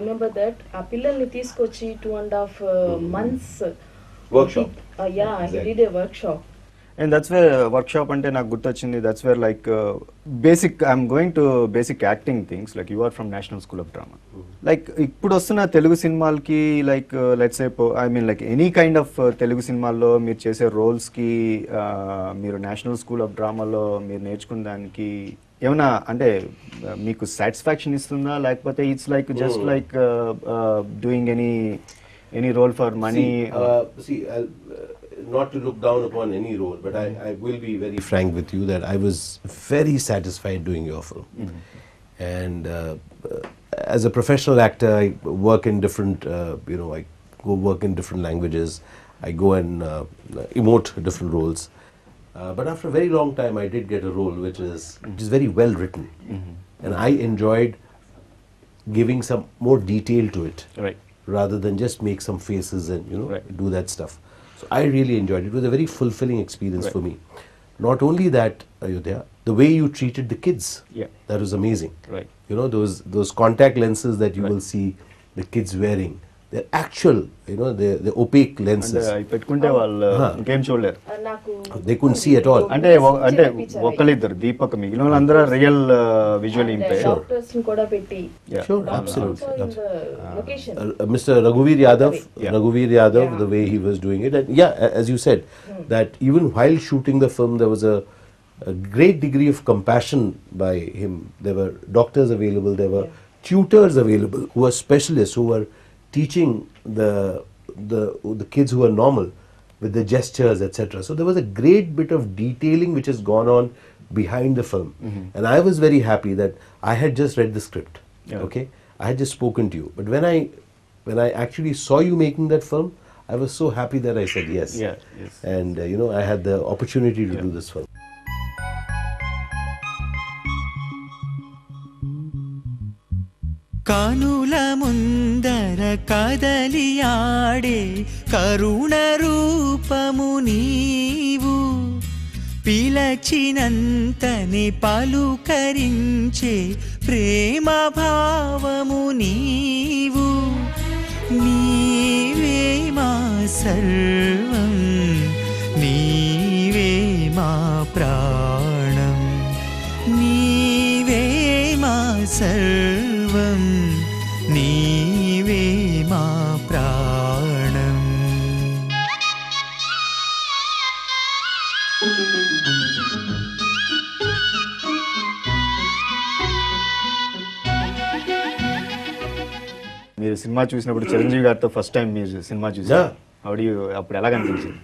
Remember that ఆ పిల్లల్ని తీసుకొచ్చి two and half months Workshop. Yeah he Exactly. Did a workshop and that's where workshop అంటే నాకు గుర్తొచ్చింది that's where like basic I'm going to basic acting things like you are from national school of drama like ఇప్పుడు వస్తున్న తెలుగు సినిమాలకి like let's సేపు I mean like any kind of Telugu సినిమాల్లో మీరు చేసే రోల్స్కి మీరు నేషనల్ స్కూల్ ఆఫ్ డ్రామాలో మీరు నేర్చుకున్న దానికి ఏమైనా అంటే uh, మీకు సాటిస్ఫాక్షన్ ఇస్తుందా లేకపోతే it's like just like doing any any role for money See, uh, see I'll, uh, not to look down upon any role, but I, I will be very frank with you that I was very satisfied doing your film. And uh, uh, as a professional actor, I work in different, uh, you know, I go work in different languages. I go and uh, emote different roles. Uh, but after a very long time, I did get a role which is which is very well written, and I enjoyed giving some more detail to it Right. rather than just make some faces and you know Right. do that stuff. So I really enjoyed it. It was a very fulfilling experience Right. for me. Not only that, Ayodhya, the way you treated the kids, Yeah. that was amazing. Right. You know those those contact lenses that you will see the kids wearing They're actual, you know, they're, they're opaque అంటే lenses. అవి పెట్టుకుంటే వాళ్ళు Huh. ఇంకేం చూడలేరు నాకు They couldn't see at all. అంటే ఒ- అంటే ఒక్కరిద్దరు దీపక్ మిగిలిన వాళ్ళందరూ రియల్ విజువల్ ఇంపైర్ డాక్టర్స్ కూడా పెట్టి Yeah. Sure, Also absolutely. in absolutely. the location. Uh, uh, Mr. Raghuveer Yadav, Yeah. Raghuveer Yadav, Yeah. the way he was doing it, and yeah, a- as you said, that even while shooting the film, there was a, a great degree of compassion by him. There were doctors available, there were tutors available who were specialists who were teaching the the the kids who are normal with the gestures, etc. So there was a great bit of detailing which has gone on behind the film, and I was very happy that I had just read the script. Yeah. Okay, I had just spoken to you, but when I when I actually saw you making that film, I was so happy that I said yes. Yeah, yes. And uh, you know, I had the opportunity to Yeah. do this film. కనుల ముందర కదలియాడే కరుణ రూపము నీవు పిలచినంతని పలుకరించే ప్రేమ భావము నీవు నీవే మా సర్వం నీవే మా ప్రాణం నీవే మా సర్వం నీవే మా ప్రాణం మీరు సినిమా చూసినప్పుడు చిరంజీవి గారితో ఫస్ట్ టైం మీరు సినిమా చూసారు Yeah. అప్పుడు అప్పుడు ఎలా కనిపించింది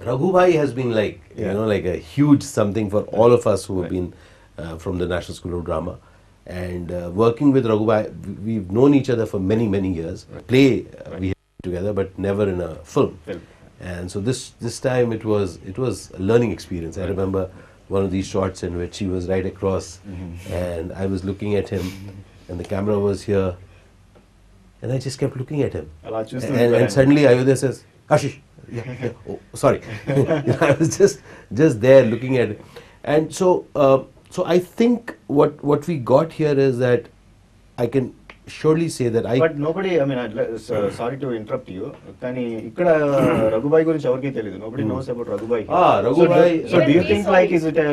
Raghu Bhai has been like, you Yeah. know, like a huge something for all of us who have been uh, from the National School of Drama. and uh, working with Raghubai, we've known each other for many, many years. Right. Play uh, right. we together, but never in a film. film. And so this this time it was it was a learning experience. Right. I remember one of these shots in which he was right across, mm-hmm. and I was looking at him, and the camera was here, and I just kept looking at him. Well, and, and, suddenly Ayodhya says, "Ashish, yeah, yeah. Oh, sorry." I was just just there looking at, it. and so. Uh, So I think what what we got here is that I can surely say that I. But nobody, I mean, I'd, like, so, uh, sorry to interrupt you. కానీ ఇక్కడ రఘుబాయ్ గురించి ఎవరికీ తెలియదు nobody knows about Raghubai ah Raghubai. so, so do you think like is it a,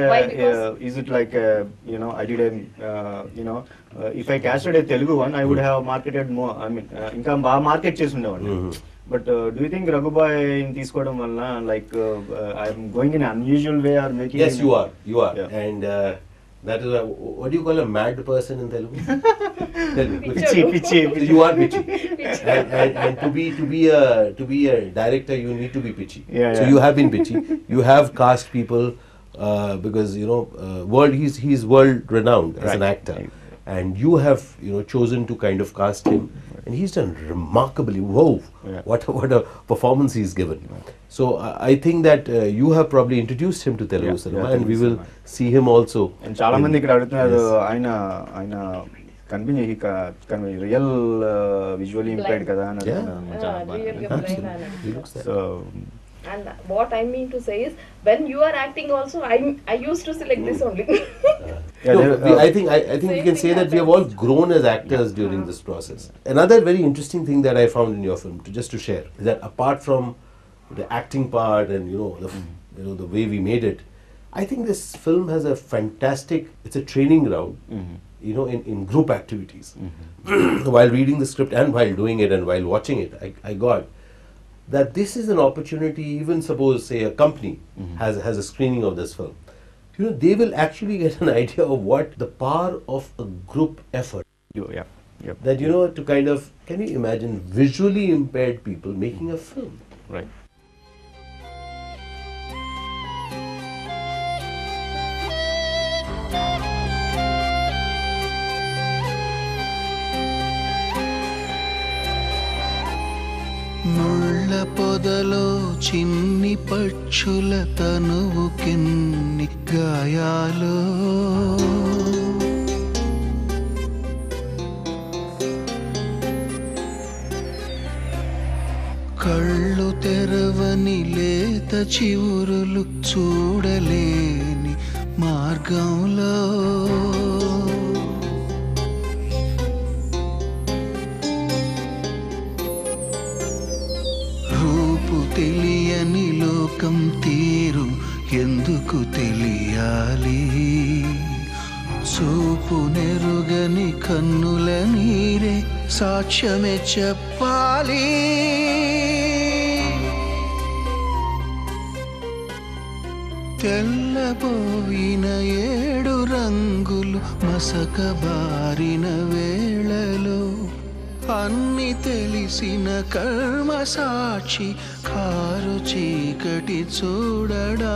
uh, is it like a, you know I did a uh, you know uh, if I casted a Telugu one I would have marketed more I mean uh, ఇంకా బాగా market చేసి ఉండేవాడిని but do you think Raghubai తీసుకోవడం వల్ల like I'm going in unusual way are making yes you are you are yeah. and That is a, what do you call a mad person in Telugu? Pichi, pichi, pichi. You are pitchy. and, and, and to be to be a to be a director, you need to be pitchy. Yeah, so yeah. you have been pitchy. You have cast people uh, because you know uh, world. He's he's world renowned as right. an actor, and you have you know chosen to kind of cast him and he's done remarkably. Whoa, Yeah. what a, what a performance he's given. So I I think that uh, you have probably introduced him to Telugu Yeah, cinema, yeah, and we will cinema. see him also. And చాలా మంది ఇక్కడ అడుగుతున్నారు. ఆయన ఆయన కనిపించే real visually impaired కదా అని Yeah. Ah. So, And what I mean to say is, when you are acting also, I I used to like this only. Yeah, No, we- uh, I think I, I think we can say that we have all grown as actors during this process. Another very interesting thing that I found in your film, to just to share, is that apart from the acting part and you know the f- you know the way we made it, I think this film has a fantastic. It's a training ground. Mm-hmm. You know, in, in group activities. Mm-hmm. while reading the script and while doing it and while watching it, I, I got that this is an opportunity. Even suppose, say, a company mm-hmm. has has a screening of this film you know they will actually get an idea of what the power of a group effort yeah. Yep. that you know to kind of can you imagine visually impaired people making a film Right. ముళ్ళ పొదలో చిన్ని పక్షుల తనువుకెన్ని గాయాలు. కళ్ళు తెరవని లేత చివురులు చూడలేని మార్గంలో. నీకు తెలియాలి. చూపు నెరుగని కన్నుల నీరే సాక్ష్యమే చెప్పాలి. తెల్లబోయిన ఏడు రంగులు మసకబారిన వేళలో అన్ని తెలిసిన కర్మ సాక్షి కారు చీకటి చూడడా.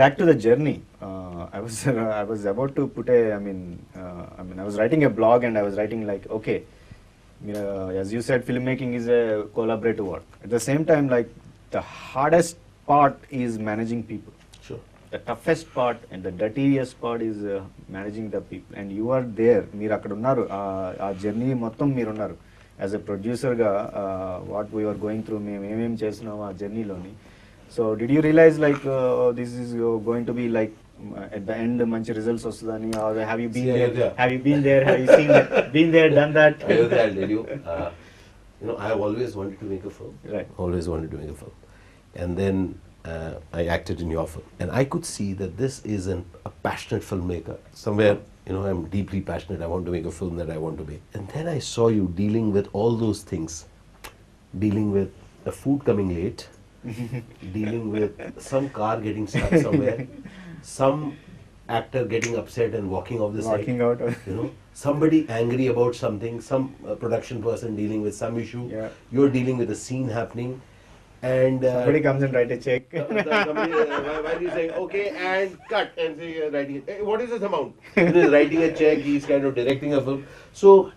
Back to the journey I was I was about to put a I mean I mean I was writing a blog and I was writing like okay మీరు as you said film making is a collaborative work at the same time like the hardest part is managing people the toughest part and the deleterious part is managing the people and you are there మీరు అక్కడ ఉన్నారు. ఆ journey మొత్తం మీరు ఉన్నారు. As a ప్రొడ్యూసర్గా what we are going through మేము ఏమేమి చేసినామో ఆ జర్నీలోని so did you realise like this is going to be like at the end మంచి రిజల్ట్స్ వస్తుందని have you been See, Ayodhya. Have you been there have you seen been there done that Ayodhya, I'll tell you uh, you know I have always wanted to make a film Right. always wanted to make a film and then uh, I acted in your film and I could see that this is an, a passionate filmmaker somewhere you know I'm deeply passionate I want to make a film that I want to make and then I saw you dealing with all those things dealing with the food coming late dealing with some car getting stuck somewhere some actor getting upset and walking off the Walking set out. you know somebody angry about something some uh, production person dealing with some issue Yeah. you're dealing with a scene happening and uh, somebody comes and write a check uh, somebody, uh, while- while he's saying okay and cut and say uh, writing it. Hey, what is this amount he's writing a check he's kind of directing a film so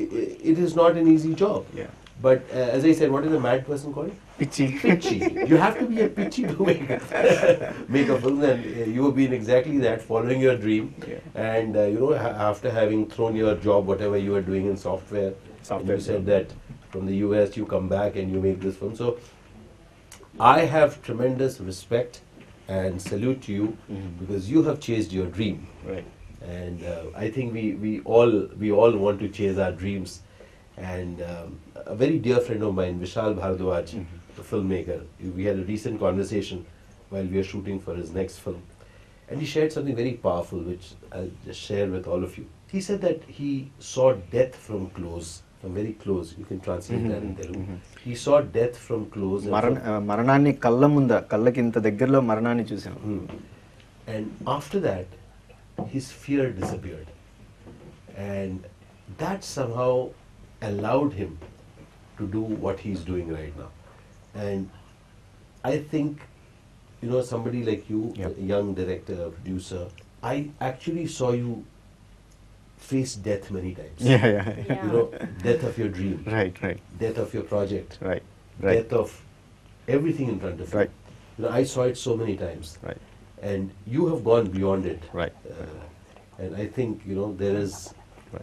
i- i- it is not an easy job Yeah. But uh, as I said what is a mad person called pitchy pitchy. You have to be a pitchy to make make a film, and uh, you have been exactly that, following your dream. Yeah. And uh, you know, ha- after having thrown your job, whatever you were doing in software, Software you said that from the US you come back and you make this film. So I have tremendous respect and salute to you Mhm. because you have chased your dream right and uh, I think we, we all we all want to chase our dreams And um, a very dear friend of mine, Vishal Bhardwaj, the filmmaker, we had a recent conversation while we were shooting for his next film, and he shared something very powerful, which I'll just share with all of you. He said that he saw death from close, from very close. You can translate that in Telugu. He saw death from close. and మరణ from- ఆ, మరణాన్ని కళ్ళ ముంద కళ్ళకి ఇంత దగ్గరలో మరణాన్ని చూసాను Hmm. And after that, his fear disappeared. And that somehow allowed him to do what he's doing right now. And I think, you know, somebody like you, Yep. a young director, producer, I actually saw you face death many times. Yeah, yeah, yeah. You know, death of your dream, Right, right, death of your project, right, right, death of everything in front of you. Right. You know, I saw it so many times, right, and you have gone beyond it. right. Uh, and I think you know there is. Right.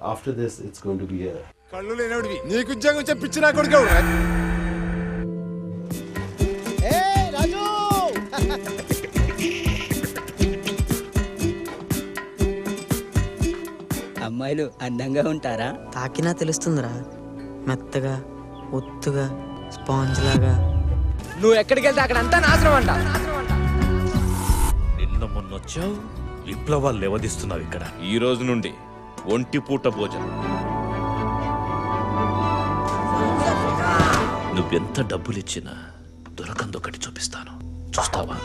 This, it's going to be a కళ్ళు లేనోడివి. నీకు ఉద్యోగం పిచ్చి నా కొడుకు అమ్మాయిలు అందంగా ఉంటారా? తాకినా తెలుస్తుందిరా. మెత్తగా ఒత్తుగా స్పాంజ్ లాగా నువ్వు ఎక్కడికి వెళ్తే అక్కడ అంతా నాశనం అంట. నిన్న మొన్నొచ్చావు విప్లవాలు లేవదీస్తున్నావు ఇక్కడ. ఈ రోజు నుండి ఒంటి పూట భోజనం. నువ్వెంత డబ్బులిచ్చినా దొరకందొకటి చూపిస్తాను. చూస్తావా?